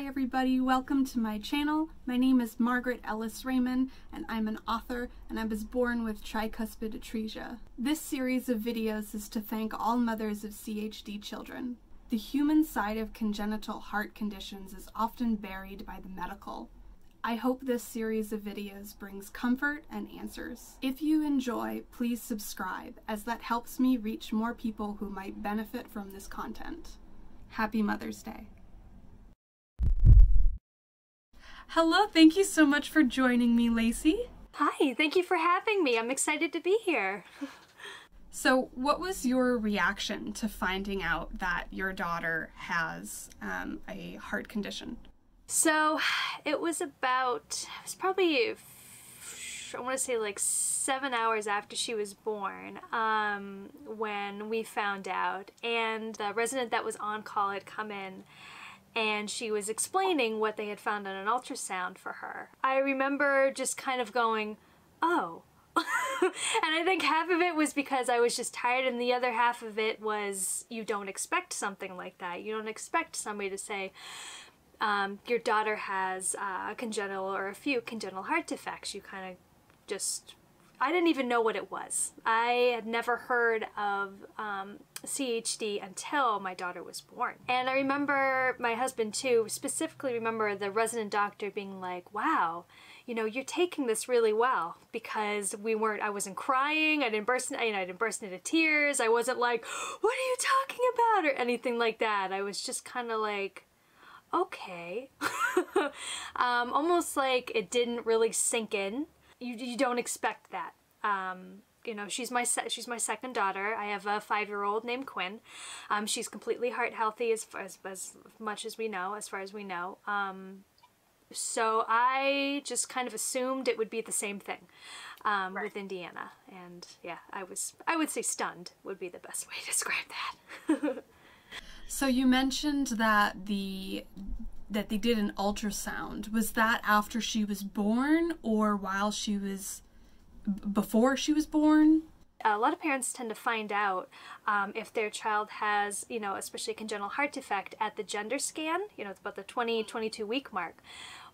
Hi everybody, welcome to my channel. My name is Margaret Ellis Raymond and I'm an author and I was born with tricuspid atresia. This series of videos is to thank all mothers of CHD children. The human side of congenital heart conditions is often buried by the medical. I hope this series of videos brings comfort and answers. If you enjoy, please subscribe as that helps me reach more people who might benefit from this content. Happy Mother's Day. Hello, thank you so much for joining me, Lacey. Hi, thank you for having me. I'm excited to be here. So, what was your reaction to finding out that your daughter has um, a heart condition? So, it was about, it was probably, I want to say like seven hours after she was born um, when we found out. And the resident that was on call had come in and she was explaining what they had found on an ultrasound for her. I remember just kind of going, oh. and I think half of it was because I was just tired and the other half of it was you don't expect something like that. You don't expect somebody to say, um, your daughter has uh, a congenital or a few congenital heart defects. You kind of just I didn't even know what it was. I had never heard of um, CHD until my daughter was born. And I remember my husband too, specifically remember the resident doctor being like, wow, you know, you're taking this really well because we weren't, I wasn't crying, I didn't burst, you know, I didn't burst into tears, I wasn't like, what are you talking about or anything like that. I was just kind of like, okay. um, almost like it didn't really sink in you, you don't expect that. Um, you know, she's my she's my second daughter. I have a five-year-old named Quinn. Um, she's completely heart healthy as, as, as much as we know, as far as we know. Um, so I just kind of assumed it would be the same thing um, right. with Indiana, and yeah, I was I would say stunned would be the best way to describe that. so you mentioned that the that they did an ultrasound. Was that after she was born or while she was before she was born? A lot of parents tend to find out um, if their child has, you know, especially a congenital heart defect at the gender scan, you know, it's about the 20, 22 week mark.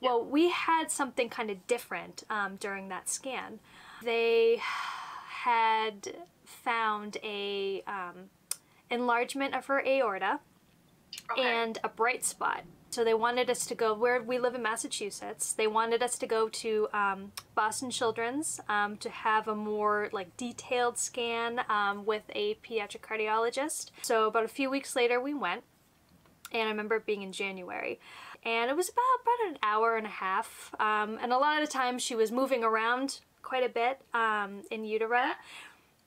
Well, we had something kind of different um, during that scan. They had found a um, enlargement of her aorta okay. and a bright spot so they wanted us to go where we live in Massachusetts. They wanted us to go to um, Boston Children's um, to have a more like detailed scan um, with a pediatric cardiologist. So about a few weeks later we went and I remember it being in January and it was about, about an hour and a half um, and a lot of the time she was moving around quite a bit um, in utero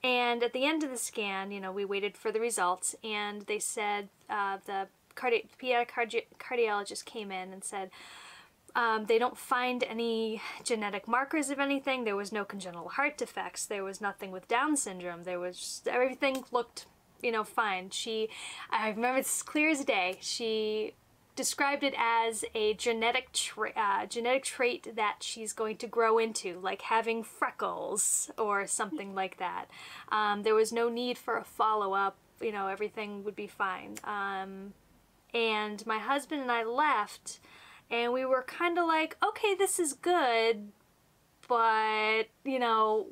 and at the end of the scan you know we waited for the results and they said uh, the cardi pediatric cardi cardiologist came in and said um, they don't find any genetic markers of anything. There was no congenital heart defects. There was nothing with Down syndrome. There was just, everything looked, you know, fine. She, I remember it's clear as day. She described it as a genetic tra uh, genetic trait that she's going to grow into, like having freckles or something like that. Um, there was no need for a follow up. You know, everything would be fine. Um, and my husband and I left and we were kind of like, okay, this is good, but, you know,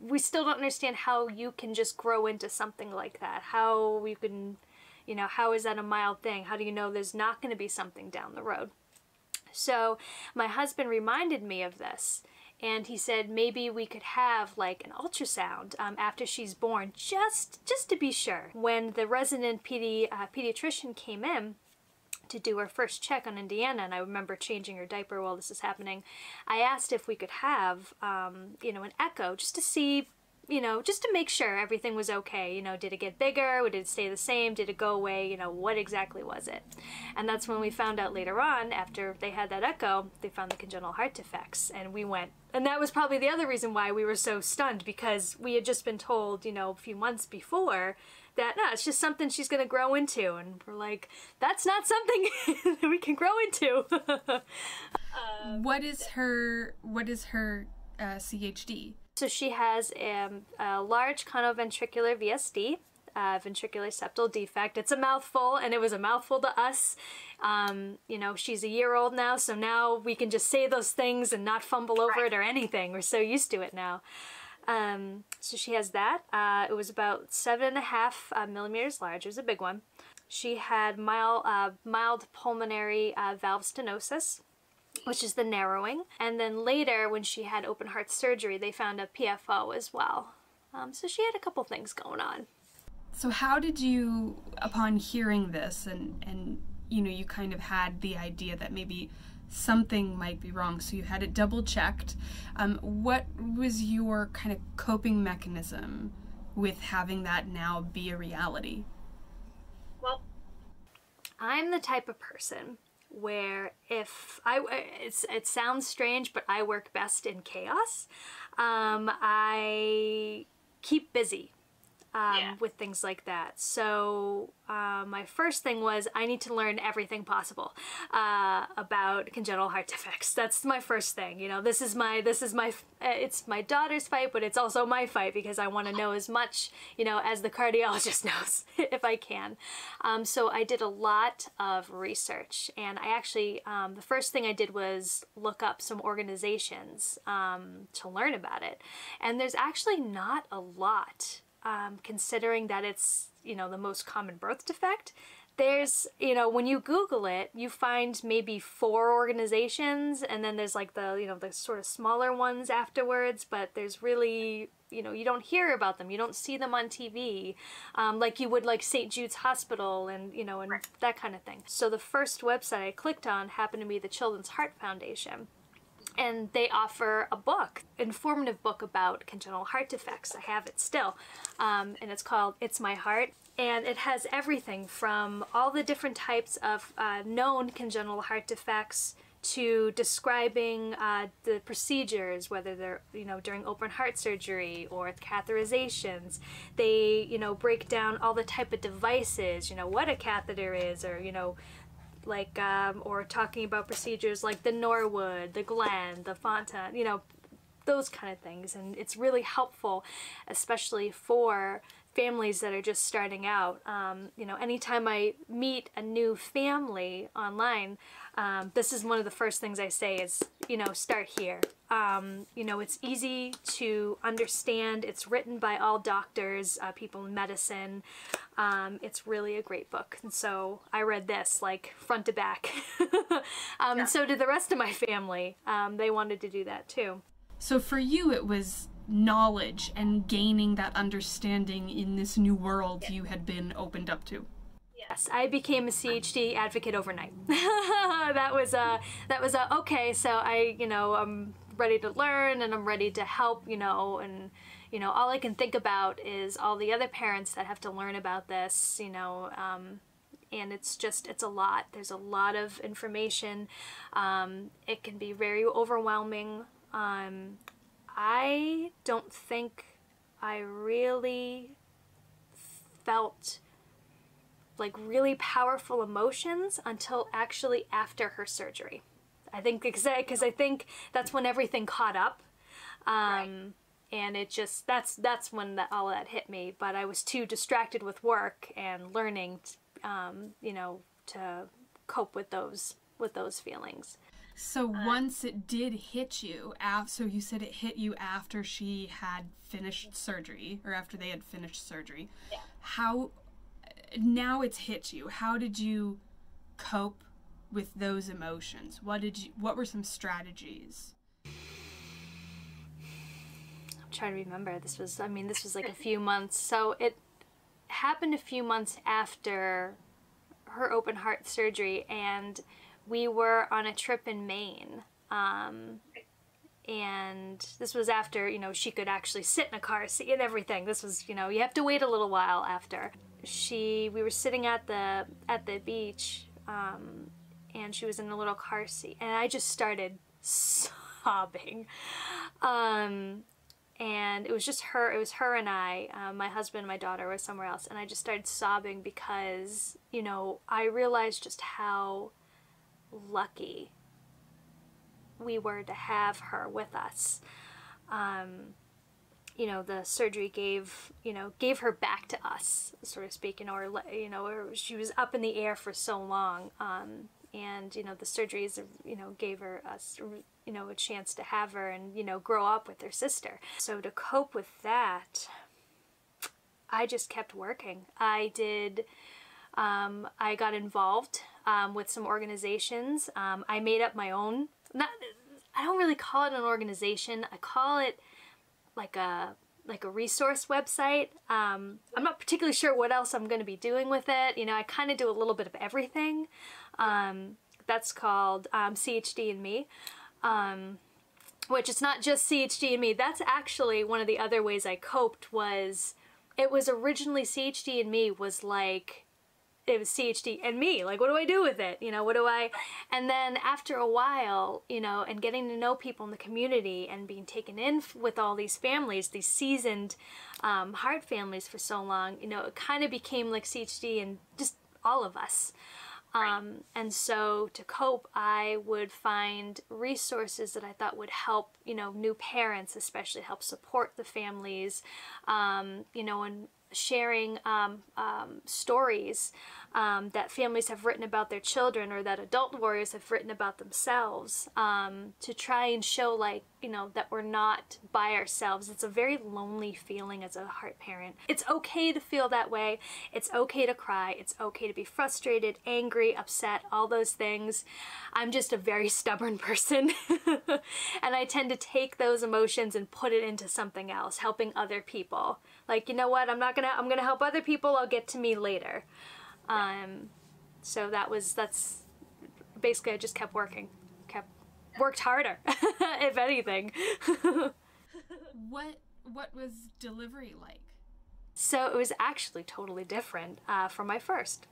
we still don't understand how you can just grow into something like that. How you can, you know, how is that a mild thing? How do you know there's not going to be something down the road? So my husband reminded me of this and he said maybe we could have like an ultrasound um, after she's born just just to be sure. When the resident pedi uh, pediatrician came in to do her first check on Indiana, and I remember changing her diaper while this is happening, I asked if we could have, um, you know, an echo just to see you know, just to make sure everything was okay. You know, did it get bigger? Did it stay the same? Did it go away? You know, what exactly was it? And that's when we found out later on, after they had that echo, they found the congenital heart defects. And we went, and that was probably the other reason why we were so stunned because we had just been told, you know, a few months before that, no, it's just something she's going to grow into. And we're like, that's not something that we can grow into. uh, what is her, what is her uh, CHD? So she has um, a large conoventricular VSD. uh, ventricular septal defect. It's a mouthful, and it was a mouthful to us. Um, you know, she's a year old now, so now we can just say those things and not fumble over right. it or anything. We're so used to it now. Um, so she has that. Uh, it was about seven and a half uh, millimeters large. It was a big one. She had mild, uh, mild pulmonary uh, valve stenosis, which is the narrowing. And then later, when she had open heart surgery, they found a PFO as well. Um, so she had a couple things going on. So how did you, upon hearing this, and and you know, you kind of had the idea that maybe something might be wrong, so you had it double checked. Um, what was your kind of coping mechanism with having that now be a reality? Well, I'm the type of person where if I, it sounds strange, but I work best in chaos. Um, I keep busy um, yeah. with things like that. So uh, my first thing was I need to learn everything possible uh, about congenital heart defects. That's my first thing. You know, this is my this is my it's my daughter's fight, but it's also my fight because I want to know as much you know as the cardiologist knows if I can. Um, so I did a lot of research, and I actually um, the first thing I did was look up some organizations um, to learn about it, and there's actually not a lot um, considering that it's, you know, the most common birth defect. There's, you know, when you Google it, you find maybe four organizations and then there's like the, you know, the sort of smaller ones afterwards, but there's really, you know, you don't hear about them. You don't see them on TV um, like you would like St. Jude's Hospital and, you know, and that kind of thing. So the first website I clicked on happened to be the Children's Heart Foundation and they offer a book, informative book about congenital heart defects. I have it still, um, and it's called It's My Heart. And it has everything from all the different types of uh, known congenital heart defects to describing uh, the procedures, whether they're you know during open heart surgery or catheterizations. They you know break down all the type of devices, you know what a catheter is, or you know like um, or talking about procedures like the Norwood, the Glenn, the Fontan, you know, those kind of things. And it's really helpful, especially for families that are just starting out. Um, you know, anytime I meet a new family online, um, this is one of the first things I say is, you know, start here. Um, you know, it's easy to understand. It's written by all doctors, uh, people in medicine. Um, it's really a great book. And so I read this like front to back. um, yeah. And so did the rest of my family. Um, they wanted to do that too. So for you, it was knowledge and gaining that understanding in this new world yeah. you had been opened up to. Yes, I became a CHD advocate overnight. that was a uh, that was a uh, okay. So I, you know, I'm ready to learn and I'm ready to help, you know, and you know, all I can think about is all the other parents that have to learn about this, you know, um, and it's just it's a lot. There's a lot of information. Um, it can be very overwhelming. Um, I don't think I really felt like really powerful emotions until actually after her surgery. I think because I think that's when everything caught up. Um, right. And it just that's that's when that, all that hit me. But I was too distracted with work and learning, um, you know, to cope with those with those feelings. So uh, once it did hit you, so you said it hit you after she had finished surgery, or after they had finished surgery. Yeah. How now it's hit you. How did you cope with those emotions? What did you what were some strategies? I'm trying to remember. This was I mean, this was like a few months. So it happened a few months after her open heart surgery and we were on a trip in Maine. Um, and this was after, you know, she could actually sit in a car seat and everything. This was, you know, you have to wait a little while after. She, we were sitting at the, at the beach, um, and she was in a little car seat, and I just started sobbing. Um, and it was just her, it was her and I, um, my husband and my daughter were somewhere else, and I just started sobbing because, you know, I realized just how lucky we were to have her with us. Um, you know the surgery gave you know gave her back to us so to speak or you know or she was up in the air for so long um, and you know the surgeries you know gave her us you know a chance to have her and you know grow up with her sister. So to cope with that i just kept working. I did um, i got involved um, with some organizations. Um, i made up my own not i don't really call it an organization. I call it like a like a resource website. Um, I'm not particularly sure what else I'm going to be doing with it. You know, I kind of do a little bit of everything. Um, that's called um, CHD and Me, um, which is not just CHD and Me. That's actually one of the other ways I coped was it was originally CHD and Me was like it was CHD and me. Like, what do I do with it? You know, what do I? And then after a while, you know, and getting to know people in the community and being taken in with all these families, these seasoned um, heart families for so long, you know, it kind of became like CHD and just all of us. Um, and so to cope, I would find resources that I thought would help, you know, new parents, especially help support the families, um, you know, and sharing um, um, stories um, that families have written about their children or that adult warriors have written about themselves um, to try and show like you know that we're not by ourselves. It's a very lonely feeling as a heart parent. It's okay to feel that way. It's okay to cry. It's okay to be frustrated angry upset all those things. I'm just a very stubborn person. And i tend to take those emotions and put it into something else helping other people. Like you know what? I'm not gonna i'm gonna help other people. I'll get to me later um, so that was that's basically I just kept working, kept worked harder, if anything. what what was delivery like? So it was actually totally different uh, from my first.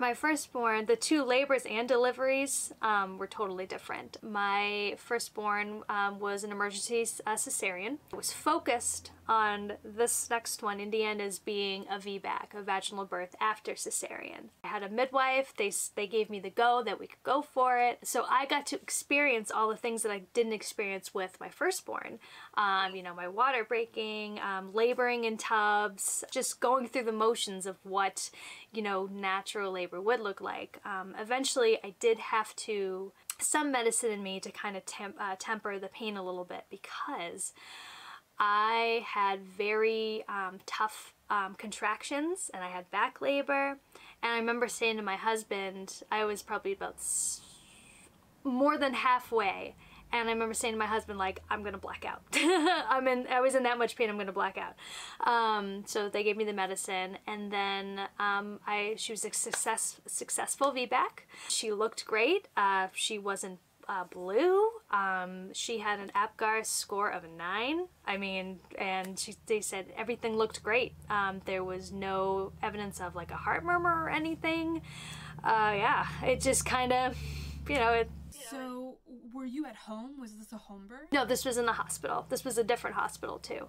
My firstborn, the two labors and deliveries um, were totally different. My firstborn um, was an emergency uh, cesarean. It was focused on this next one, Indiana's being a VBAC, a vaginal birth after cesarean. I had a midwife, they, they gave me the go that we could go for it. So I got to experience all the things that I didn't experience with my firstborn. Um, you know, my water breaking, um, laboring in tubs, just going through the motions of what, you know, natural labor would look like. Um, eventually I did have to some medicine in me to kind of temp uh, temper the pain a little bit because I had very um, tough um, contractions and I had back labor. And I remember saying to my husband, I was probably about more than halfway. And I remember saying to my husband, like, I'm gonna black out. I'm in, I was in that much pain, I'm gonna black out. Um, so they gave me the medicine, and then um, I, she was a success, successful VBAC. She looked great. Uh, she wasn't uh, blue. Um, she had an APGAR score of 9. I mean, and she, they said everything looked great. Um, there was no evidence of like a heart murmur or anything. Uh, yeah, it just kind of, you know, it. So, were you at home? Was this a home birth? No, this was in the hospital. This was a different hospital too.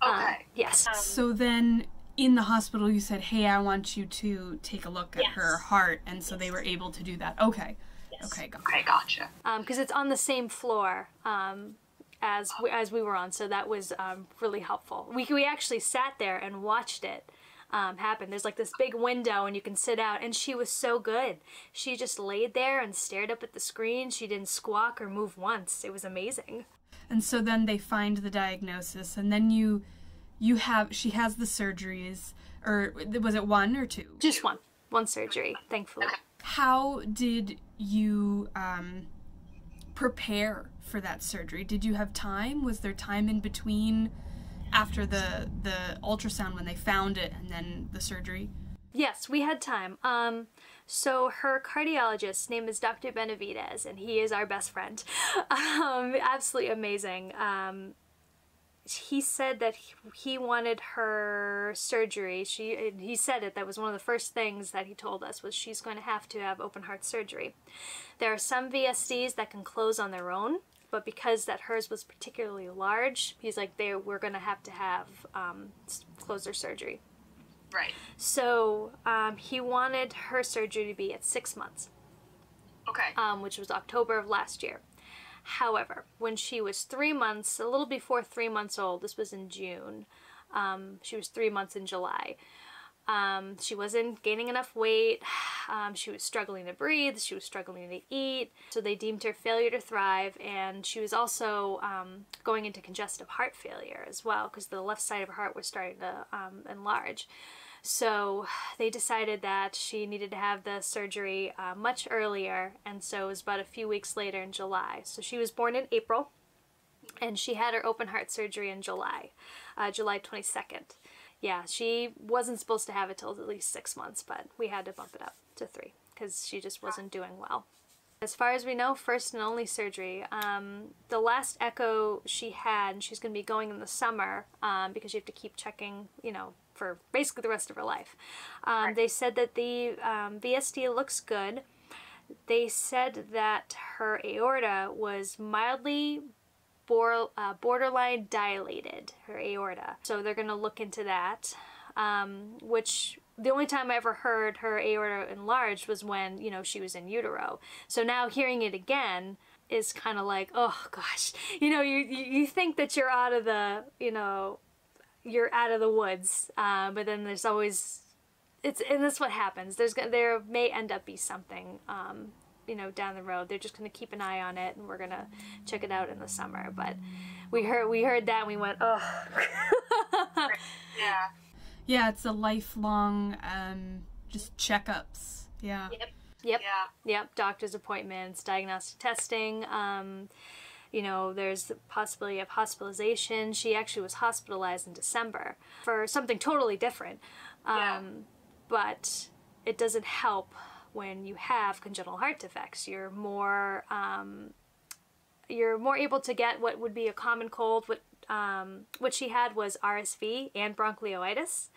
Um, okay. Um, yes. Um, so then in the hospital you said, "Hey, I want you to take a look at yes. her heart," and so yes. they were able to do that. Okay. Yes. Okay, gotcha. Okay, gotcha. Because um, it's on the same floor um, as we, as we were on, so that was um, really helpful. We we actually sat there and watched it. Um, happen. There's like this big window and you can sit out and she was so good. She just laid there and stared up at the screen. She didn't squawk or move once. It was amazing. And so then they find the diagnosis and then you you have she has the surgeries or was it one or two? Just one. One surgery, thankfully. How did you um, prepare for that surgery? Did you have time? Was there time in between after the the ultrasound when they found it and then the surgery? Yes, we had time. Um, so her cardiologist's name is Dr. Benavides, and he is our best friend. Um, absolutely amazing. Um, he said that he wanted her surgery. She he said it. That was one of the first things that he told us was she's going to have to have open heart surgery. There are some VSDs that can close on their own, but because that hers was particularly large, he's like they we're going to have to have um, closer surgery. Right. So um, he wanted her surgery to be at six months. Okay. Um, which was October of last year. However, when she was three months, a little before three months old, this was in June, um, she was three months in July. Um, she wasn't gaining enough weight. Um, she was struggling to breathe. She was struggling to eat. So they deemed her failure to thrive. And she was also um, going into congestive heart failure as well because the left side of her heart was starting to um, enlarge. So they decided that she needed to have the surgery uh, much earlier. And so it was about a few weeks later in July. So she was born in April and she had her open heart surgery in July, uh, July 22nd yeah, she wasn't supposed to have it till at least six months, but we had to bump it up to three because she just wasn't doing well. As far as we know, first and only surgery. Um, the last echo she had, and she's going to be going in the summer um, because you have to keep checking, you know, for basically the rest of her life. Um, right. They said that the um, VSD looks good. They said that her aorta was mildly uh, borderline dilated, her aorta. So they're going to look into that, um, which the only time I ever heard her aorta enlarged was when, you know, she was in utero. So now hearing it again is kind of like, oh gosh, you know, you, you think that you're out of the, you know, you're out of the woods, uh, but then there's always, it's, and that's what happens. There's, there may end up be something, um, you know down the road. They're just going to keep an eye on it, and we're going to check it out in the summer. But we heard we heard that, and we went, oh. yeah. Yeah, it's a lifelong um, just checkups. Yeah. Yep. Yep. Yeah. Yep. Doctor's appointments, diagnostic testing. Um, you know, there's the possibility of hospitalization. She actually was hospitalized in December for something totally different. Um, yeah. But it doesn't help when you have congenital heart defects. You're more um, you're more able to get what would be a common cold. What um, what she had was RSV and bronchiolitis.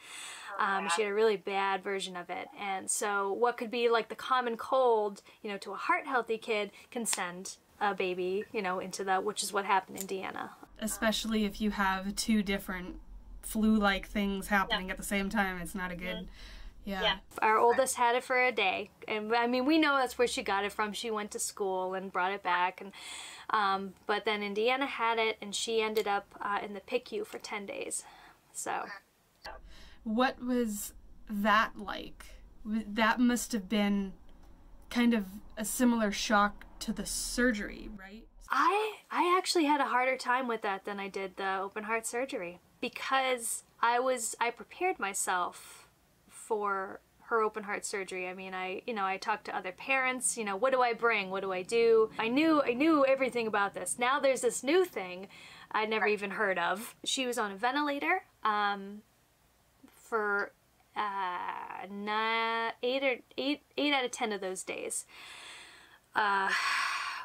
Um, she had a really bad version of it, and so what could be like the common cold, you know, to a heart healthy kid can send a baby, you know, into the which is what happened Indiana. Especially if you have two different flu-like things happening yeah. at the same time, it's not a good. Mm-hmm yeah. yeah. Our oldest had it for a day. And I mean, we know that's where she got it from. She went to school and brought it back. And um, But then Indiana had it and she ended up uh, in the PICU for 10 days. So. What was that like? That must have been kind of a similar shock to the surgery, right? I I actually had a harder time with that than I did the open heart surgery because I was I prepared myself for her open heart surgery. I mean, I, you know, I talked to other parents, you know, what do I bring? What do I do? I knew, I knew everything about this. Now there's this new thing I'd never even heard of. She was on a ventilator um, for uh, nine, eight or eight, eight out of 10 of those days, uh,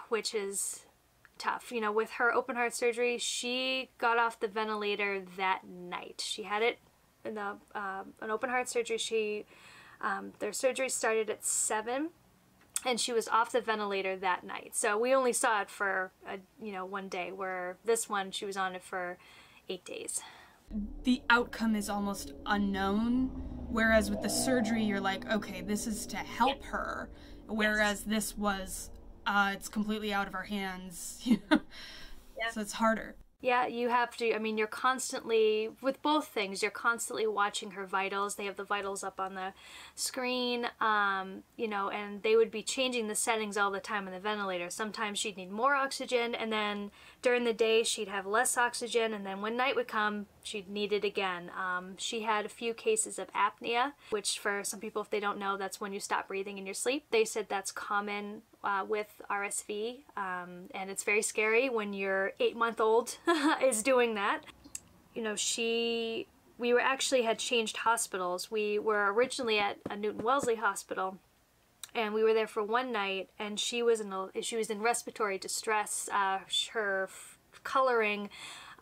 which is tough. You know, with her open heart surgery, she got off the ventilator that night. She had it in the um, an open heart surgery. She um, their surgery started at seven, and she was off the ventilator that night. So we only saw it for a, you know one day. Where this one she was on it for eight days. The outcome is almost unknown. Whereas with the surgery, you're like, okay, this is to help yeah. her. Whereas yes. this was, uh, it's completely out of our hands. yeah. So it's harder. Yeah, you have to. I mean, you're constantly, with both things, you're constantly watching her vitals. They have the vitals up on the screen, um, you know, and they would be changing the settings all the time in the ventilator. Sometimes she'd need more oxygen, and then during the day she'd have less oxygen, and then when night would come, she'd need it again. Um, she had a few cases of apnea, which for some people, if they don't know, that's when you stop breathing in your sleep. They said that's common uh, with RSV, um, and it's very scary when your eight month old is doing that. You know, she, we were actually had changed hospitals. We were originally at a Newton Wellesley hospital, and we were there for one night, and she was in a, she was in respiratory distress. Uh, her coloring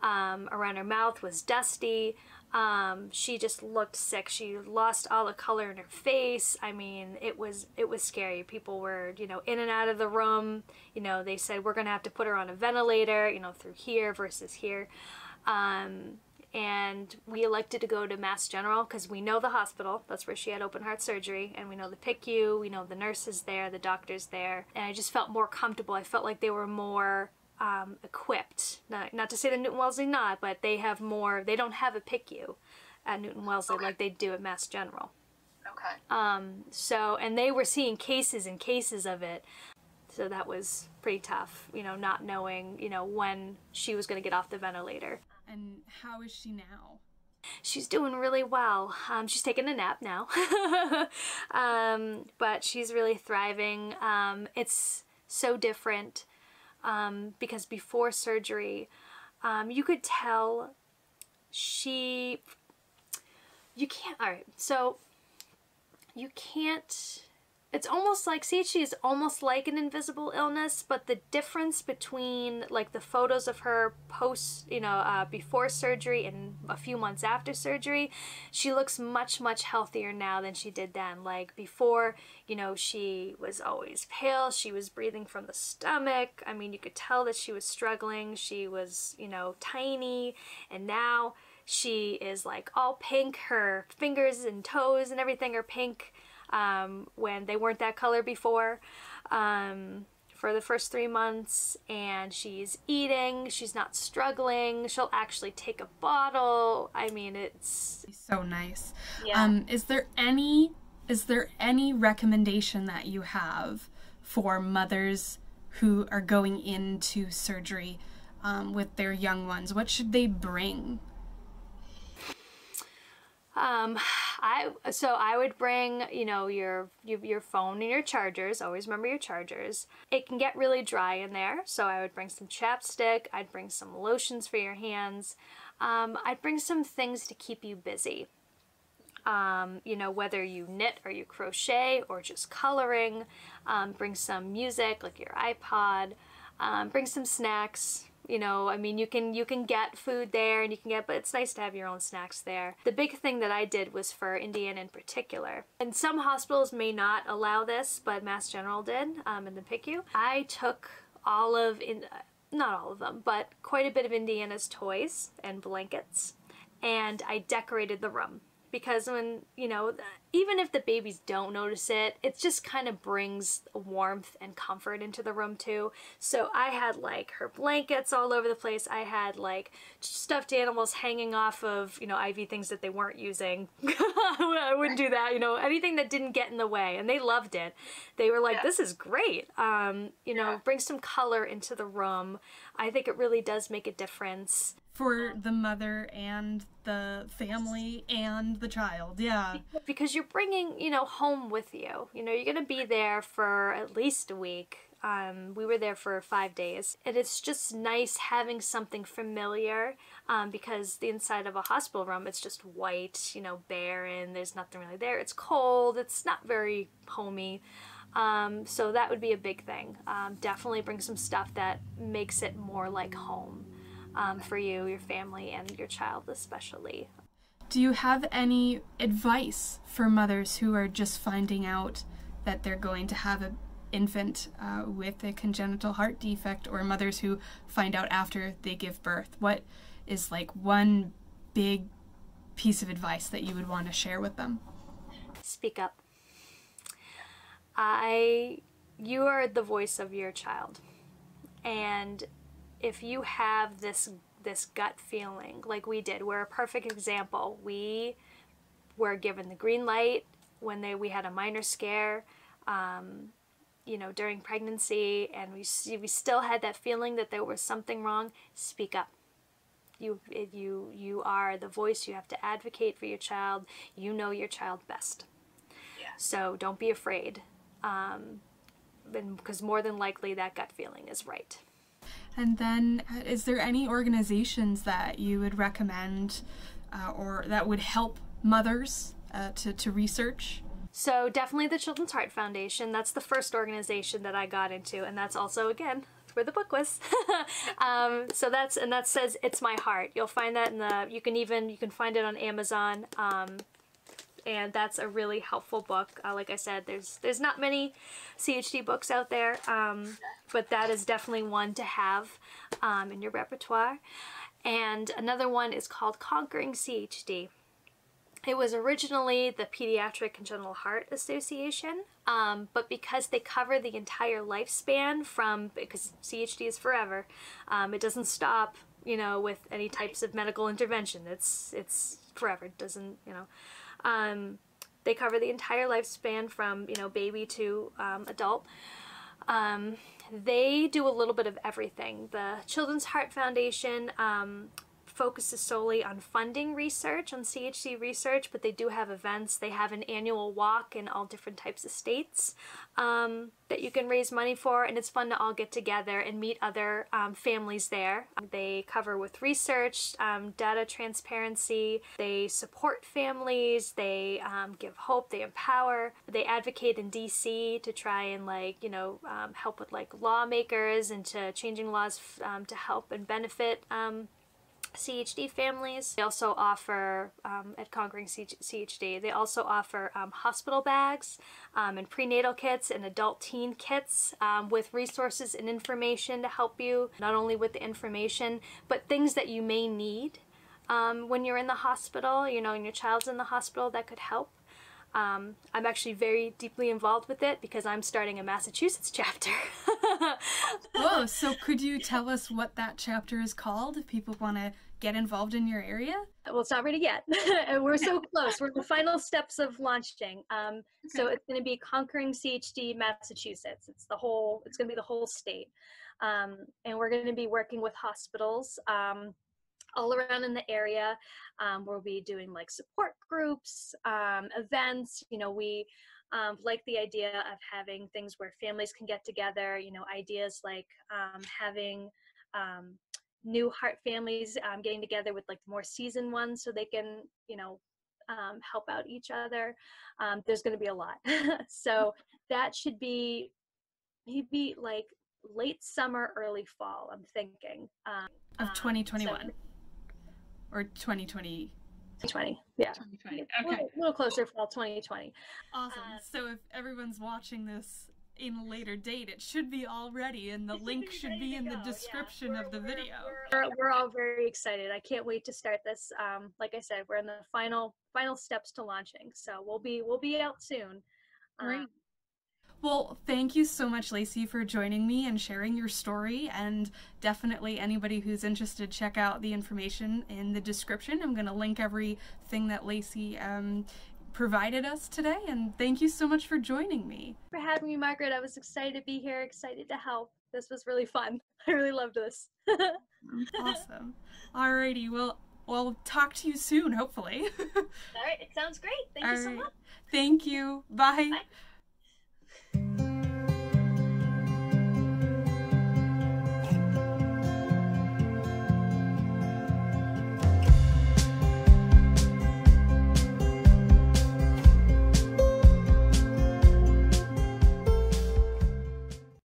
um, around her mouth was dusty. Um, she just looked sick. She lost all the color in her face. I mean, it was it was scary. People were, you know, in and out of the room. You know, they said we're gonna have to put her on a ventilator. You know, through here versus here. Um, and we elected to go to Mass General because we know the hospital. That's where she had open heart surgery, and we know the PICU. We know the nurses there, the doctors there, and I just felt more comfortable. I felt like they were more um, equipped. Not, not to say that Newton Wellesley not, but they have more. They don't have a PICU at Newton Wellesley Okay. like they do at Mass General. Okay. Um, so, and they were seeing cases and cases of it. So that was pretty tough, you know, not knowing, you know, when she was going to get off the ventilator. And how is she now? She's doing really well. Um, she's taking a nap now, um, but she's really thriving. Um, it's so different um, because before surgery, um, you could tell she. You can't. All right, so you can't. It's almost like CHD is almost like an invisible illness, but the difference between like the photos of her post, you know, uh, before surgery and a few months after surgery, she looks much much healthier now than she did then. Like before, you know, she was always pale. She was breathing from the stomach. I mean, you could tell that she was struggling. She was, you know, tiny, and now she is like all pink. Her fingers and toes and everything are pink um, when they weren't that color before um, for the first three months. And she's eating, she's not struggling. She'll actually take a bottle. I mean, it's So nice. Yeah. Um, is there any is there any recommendation that you have for mothers who are going into surgery um, with their young ones? What should they bring? Um, I so I would bring you know your, your your phone and your chargers. Always remember your chargers. It can get really dry in there, so I would bring some chapstick. I'd bring some lotions for your hands. Um, I'd bring some things to keep you busy. Um, you know whether you knit or you crochet or just coloring. Um, bring some music like your iPod. Um, bring some snacks you know i mean you can you can get food there and you can get but it's nice to have your own snacks there. The big thing that i did was for indiana in particular. And some hospitals may not allow this but mass general did um, in the picu i took all of in not all of them but quite a bit of indiana's toys and blankets and i decorated the room because when you know even if the babies don't notice it it just kind of brings warmth and comfort into the room too. So i had like her blankets all over the place. I had like stuffed animals hanging off of you know iv things that they weren't using. I wouldn't do that you know anything that didn't get in the way and they loved it. They were like Yeah. this is great. Um you know Yeah. bring some color into the room. I think it really does make a difference For the mother and the family and the child, yeah. because you're bringing you know home with you. You know you're gonna be there for at least a week. Um, we were there for five days. And it's just nice having something familiar um, because the inside of a hospital room it's just white you know barren. There's nothing really there. It's cold. It's not very homey. Um, so that would be a big thing. Um, definitely bring some stuff that makes it more like home um, for you your family and your child especially Do you have any advice for mothers who are just finding out that they're going to have an infant uh, with a congenital heart defect, or mothers who find out after they give birth? What is like one big piece of advice that you would want to share with them? speak up. I you are the voice of your child. And if you have this this gut feeling like we did, we're a perfect example. We were given the green light when they we had a minor scare um, you know during pregnancy and we we still had that feeling that there was something wrong. Speak up. You you you are the voice you have to advocate for your child. You know your child best. Yeah. so don't be afraid um, because more than likely that gut feeling is right And then, uh, is there any organizations that you would recommend uh, or that would help mothers uh, to, to research? So definitely the Children's Heart Foundation. That's the first organization that I got into, and that's also again where the book was. um, so that's and that says "It's My Heart." You'll find that in the. You can even you can find it on Amazon. Um, and that's a really helpful book. Uh, like I said, there's there's not many CHD books out there, um, but that is definitely one to have um, in your repertoire. And another one is called Conquering CHD it was originally the Pediatric Congenital Heart Association, um, but because they cover the entire lifespan from, because CHD is forever, um, it doesn't stop, you know, with any types of medical intervention. It's, it's forever. It doesn't, you know. Um, they cover the entire lifespan from, you know, baby to um, adult. Um, they do a little bit of everything. The Children's Heart Foundation um, focuses solely on funding research, on CHD research, but they do have events. They have an annual walk in all different types of states um, that you can raise money for, and it's fun to all get together and meet other um, families there. They cover with research, um, data transparency, they support families, they um, give hope, they empower, they advocate in DC to try and like, you know, um, help with like lawmakers and to changing laws um, to help and benefit CHD families. They also offer, um, at Conquering CHD, they also offer um, hospital bags um, and prenatal kits and adult teen kits um, with resources and information to help you, not only with the information, but things that you may need um, when you're in the hospital, you know, and your child's in the hospital that could help. Um, I'm actually very deeply involved with it because I'm starting a Massachusetts chapter. Whoa, so could you tell us what that chapter is called if people want to get involved in your area? Well, it's not ready yet. We're so close. We're in the final steps of launching. Um, okay. So it's going to be Conquering CHD Massachusetts. It's the whole, it's going to be the whole state. Um, and we're going to be working with hospitals um, all around in the area. Um, we'll be doing like support groups, um, events. You know, we um, like the idea of having things where families can get together, you know, ideas like um, having um, new heart families um, getting together with like more seasoned ones so they can, you know, um, help out each other. Um, there's going to be a lot. so that should be maybe like late summer, early fall, I'm thinking. Um, of 2021 so, or 2020. 2020, yeah. 2020. Okay. A little, little closer fall 2020. Awesome. Uh, so if everyone's watching this in a later date. It should be all ready, and the link should be, be in the description yeah. of the video. We're, we're, all very excited. I can't wait to start this. Um, like I said, we're in the final final steps to launching, so we'll be we'll be out soon. Great. Um, well, thank you so much, Lacey, for joining me and sharing your story. And definitely, anybody who's interested, check out the information in the description. I'm going to link everything that Lacey um, provided us today. And thank you so much for joining me. For having me, Margaret. I was excited to be here, excited to help. This was really fun. I really loved this. Mm, awesome. Alrighty. Well, we'll talk to you soon, hopefully. All right. It sounds great. Thank All you so right. much. Thank you. Bye. Bye.